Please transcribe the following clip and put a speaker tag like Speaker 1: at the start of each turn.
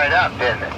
Speaker 1: fired up, didn't it?